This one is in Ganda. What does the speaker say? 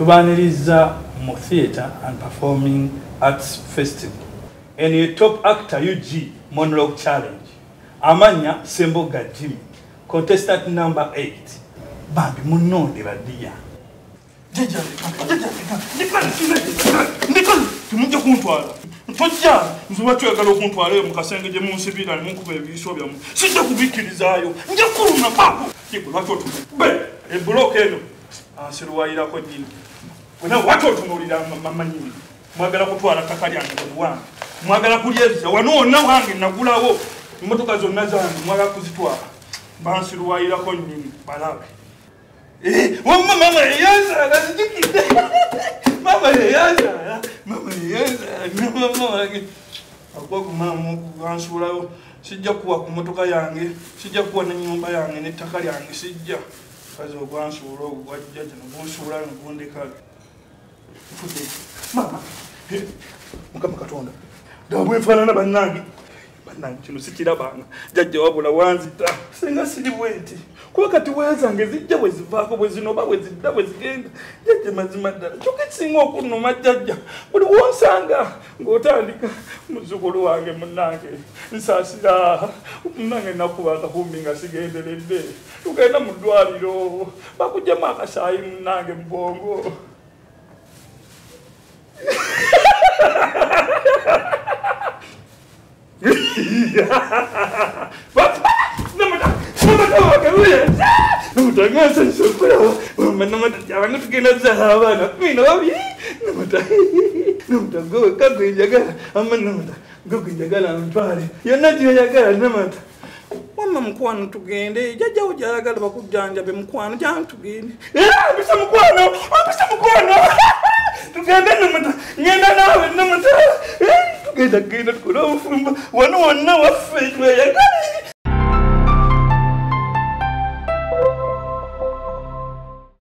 tubaniriza mu theatre and performing arts festival. Eno ye top actor ug monologue challenge. Amanya semboga jimmy contestant number 8 bambi munonde badiya. Temujja kuntwala. Tojja nzuba twegala okuntwala eyo mukasenge gye munsibira nemunkuba ebiiso byamu. Sijja kubikkirizaayo nja kuluma pako lwaki otume? Ebulooka eno. Ansiruwayirako nyini wena waki otunuulira mamanyini mwagala kutwala ttaka lyange bwewange mwagala kulyeza wano wonna wange nagulawo. Emmotoka zonna zange mwagala kuzitwala. Bansiruwayirako nyini balabe. Wamma mama yeyazaala zijukidde mama yeyazaala mama yeyazaala mama wange. Akwakumama okugansuulawo sijja kuwa ku motoka yange. Sijja kuwa nenyumba yange nettaka lyange. Sijja. Kazi ogwansuula ogwajja gino gunsuula negundeka bwenfaanana bannange. Bannange kino sikirabanga jajja wabula wanzita. Singa siri bwenti. Kuba kati wazange zijja bwe zivaako bwe zinoba bwe zidda bwe zigenda. Jajja mazima ddala. Kyokka ekisinga okunuma jajja buli wonsanga ng'otandika muzukulu wange munange nsaasira. Munange nakuba akahumbi nga sigenderedde. Tugenda mu ddwaliro. Bakugjamu akasaayi munange mubongo namutangasa nsokulawo namatatyabanga tugenda zala abaana kumi na babiri namata goka gwenjagala ama namata gogwenjagala ntwale yonna gyoyagala namata wama mukwano tugende jajjawo gyayagala bakujjanjabe mukwano jangu tugende mpisa mukwano mpisa mukwano tugende namata ngenda naawe namata كده جينا كلهم وأنا وأنا وفيت ويا جاري